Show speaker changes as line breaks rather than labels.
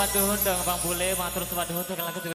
suwadhu hundang Bang bule matur suwun hundang lagu